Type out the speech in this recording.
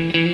Mm-hmm.